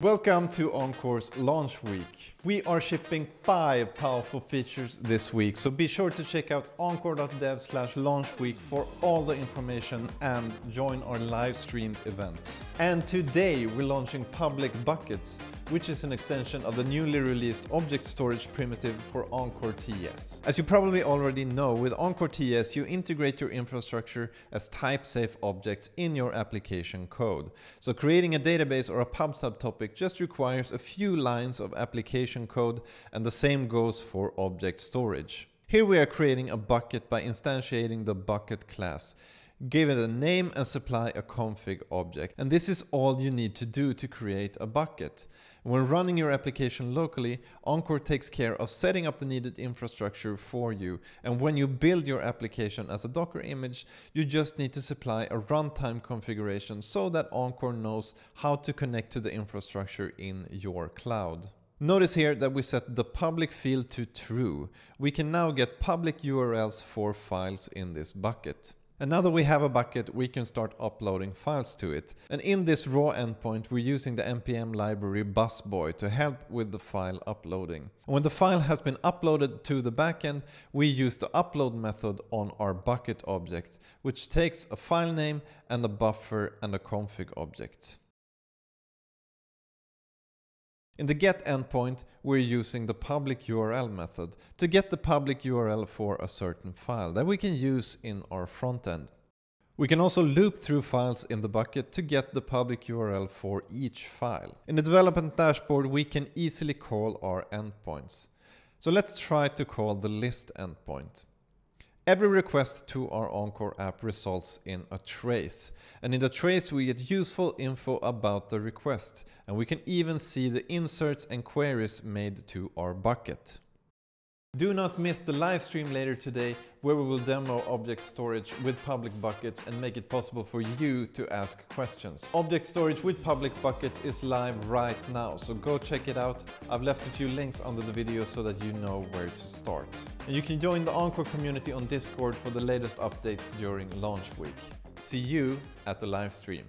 Welcome to Encore's launch week. We are shipping five powerful features this week, so be sure to check out encore.dev slash launch week for all the information and join our live streamed events. And today we're launching public buckets, which is an extension of the newly released object storage primitive for Encore TS. As you probably already know, with Encore TS you integrate your infrastructure as type-safe objects in your application code. So creating a database or a pub just requires a few lines of application code and the same goes for object storage. Here we are creating a bucket by instantiating the bucket class. Give it a name and supply a config object. And this is all you need to do to create a bucket. When running your application locally, Encore takes care of setting up the needed infrastructure for you. And when you build your application as a Docker image, you just need to supply a runtime configuration so that Encore knows how to connect to the infrastructure in your cloud. Notice here that we set the public field to true. We can now get public URLs for files in this bucket. And now that we have a bucket, we can start uploading files to it. And in this raw endpoint, we're using the npm library busboy to help with the file uploading. And when the file has been uploaded to the backend, we use the upload method on our bucket object, which takes a file name and a buffer and a config object. In the get endpoint, we're using the public URL method to get the public URL for a certain file that we can use in our frontend. We can also loop through files in the bucket to get the public URL for each file. In the development dashboard, we can easily call our endpoints. So let's try to call the list endpoint. Every request to our Encore app results in a trace. And in the trace we get useful info about the request. And we can even see the inserts and queries made to our bucket. Do not miss the live stream later today where we will demo object storage with public buckets and make it possible for you to ask questions. Object storage with public buckets is live right now, so go check it out. I've left a few links under the video so that you know where to start. And you can join the Encore community on Discord for the latest updates during launch week. See you at the live stream.